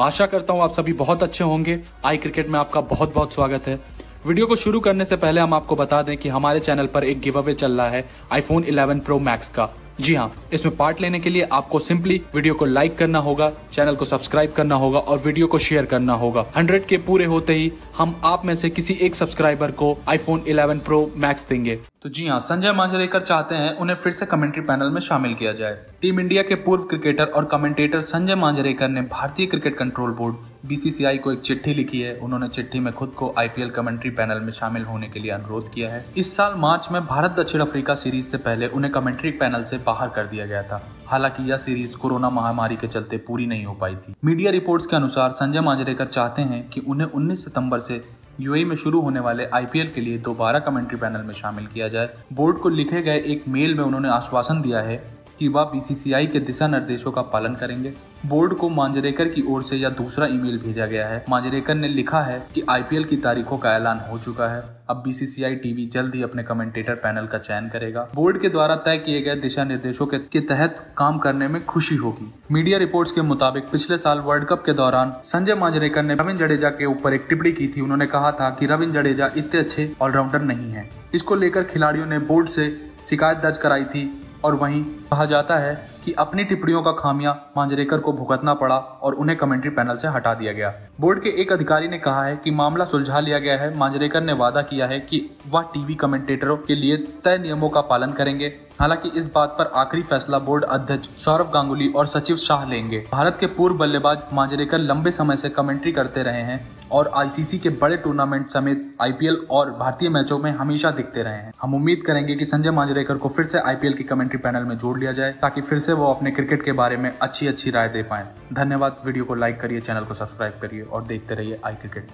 आशा करता हूँ आप सभी बहुत अच्छे होंगे। आई क्रिकेट में आपका बहुत बहुत स्वागत है। वीडियो को शुरू करने से पहले हम आपको बता दें कि हमारे चैनल पर एक गिव अवे चल रहा है आईफोन 11 प्रो मैक्स का। जी हाँ इसमें पार्ट लेने के लिए आपको सिंपली वीडियो को लाइक करना होगा चैनल को सब्सक्राइब करना होगा और वीडियो को शेयर करना होगा। 100 के पूरे होते ही हम आप में से किसी एक सब्सक्राइबर को आईफोन 11 प्रो मैक्स देंगे। तो जी हाँ संजय मांजरेकर चाहते हैं उन्हें फिर से कमेंट्री पैनल में शामिल किया जाए। टीम इंडिया के पूर्व क्रिकेटर और कमेंटेटर संजय मांजरेकर ने भारतीय क्रिकेट कंट्रोल बोर्ड बीसीसीआई को एक चिट्ठी लिखी है। उन्होंने चिट्ठी में खुद को आईपीएल कमेंट्री पैनल में शामिल होने के लिए अनुरोध किया है। इस साल मार्च में भारत दक्षिण अफ्रीका सीरीज़ से पहले उन्हें कमेंट्री पैनल से बाहर कर दिया गया था। हालाँकि यह सीरीज़ कोरोना महामारी के चलते पूरी नहीं हो पाई थी। मीडिया रिपोर्ट्स के अनुसार संजय मांजरेकर चाहते हैं कि उन्हें 19 सितंबर से यूएई में शुरू होने वाले आईपीएल के लिए दोबारा कमेंट्री पैनल में शामिल किया जाए। बोर्ड को लिखे गए एक मेल में उन्होंने आश्वासन दिया है कि वह बीसीसीआई के दिशा निर्देशों का पालन करेंगे। बोर्ड को मांजरेकर की ओर से यह दूसरा ईमेल भेजा गया है। मांजरेकर ने लिखा है कि आईपीएल की तारीखों का ऐलान हो चुका है। अब बीसीसीआई टीवी जल्द ही अपने कमेंटेटर पैनल का चयन करेगा। बोर्ड के द्वारा तय किए गए दिशा निर्देशों के, के तहत काम करने में खुशी होगी। मीडिया रिपोर्ट्स के मुताबिक पिछले साल वर्ल्ड कप के दौरान संजय मांजरेकर ने रविंद्र जडेजा के ऊपर एक टिप्पणी की थी। उन्होंने कहा था कि रविंद्र जडेजा इतने अच्छे ऑलराउंडर नहीं है। इसको लेकर खिलाड़ियों ने बोर्ड से शिकायत दर्ज कराई थी। और वहीं कहा जाता है कि अपनी टिप्पणियों का खामियाँ मांजरेकर को भुगतना पड़ा और उन्हें कमेंट्री पैनल से हटा दिया गया। बोर्ड के एक अधिकारी ने कहा है कि मामला सुलझा लिया गया है। मांजरेकर ने वादा किया है कि वह टीवी कमेंटेटरों के लिए तय नियमों का पालन करेंगे। हालाँकि इस बात पर आखिरी फैसला बोर्ड अध्यक्ष सौरभ गांगुली और सचिव शाह लेंगे। भारत के पूर्व बल्लेबाज मांजरेकर लंबे समय से कमेंट्री करते रहे हैं। और आईसीसी के बड़े टूर्नामेंट समेत आईपीएल और भारतीय मैचों में हमेशा दिखते रहे हैं। हम उम्मीद करेंगे कि संजय मांजरेकर को फिर से आईपीएल की कमेंट्री पैनल में जोड़ लिया जाए, ताकि फिर से वो अपने क्रिकेट के बारे में अच्छी अच्छी राय दे पाए। धन्यवाद। वीडियो को लाइक करिए, चैनल को सब्सक्राइब करिए और देखते रहिए आई क्रिकेट